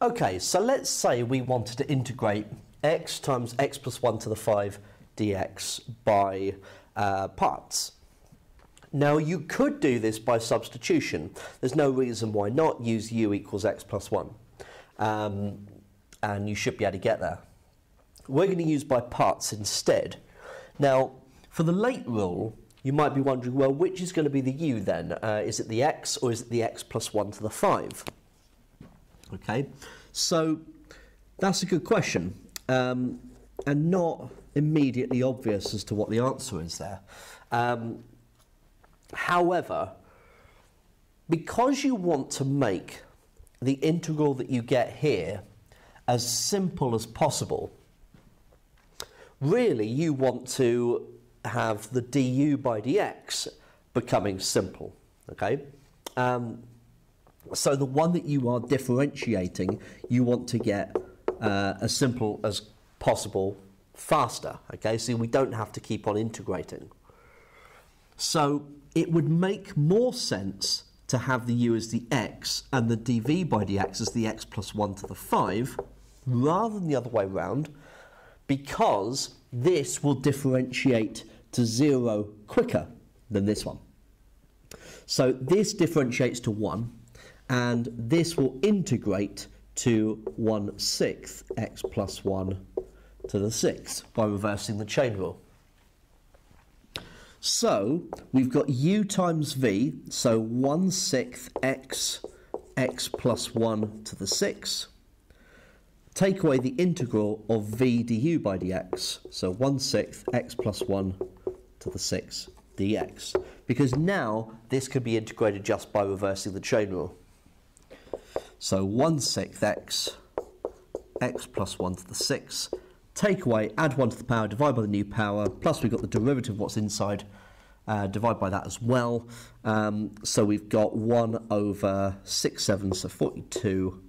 Okay, so let's say we wanted to integrate x times x plus 1 to the 5 dx by uh, parts. Now you could do this by substitution. There's no reason why not use u equals x plus 1. Um, and you should be able to get there. We're going to use by parts instead. Now, for the late rule, you might be wondering, well, which is going to be the u then? Uh, is it the x or is it the x plus 1 to the 5? Okay, so that's a good question um, and not immediately obvious as to what the answer is there. Um, however, because you want to make the integral that you get here as simple as possible, really you want to have the du by dx becoming simple. Okay, um, so the one that you are differentiating, you want to get uh, as simple as possible faster. Okay, so we don't have to keep on integrating. So it would make more sense to have the u as the x and the dv by dx as the x plus 1 to the 5 rather than the other way around because this will differentiate to 0 quicker than this one. So this differentiates to 1 and this will integrate to 1 sixth x plus 1 to the 6th by reversing the chain rule. So we've got u times v, so 1 sixth x, x plus 1 to the 6. Take away the integral of v du by dx, so 1 sixth x plus 1 to the 6 dx. Because now this could be integrated just by reversing the chain rule. So 1 sixth x, x plus 1 to the 6 take away, add 1 to the power, divide by the new power, plus we've got the derivative of what's inside, uh, divide by that as well. Um, so we've got 1 over 6 7, so 42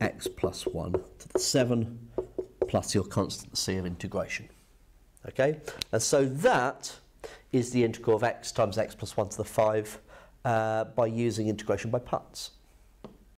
x plus 1 to the 7, plus your constant c of integration. Okay, and so that is the integral of x times x plus 1 to the 5 uh, by using integration by parts.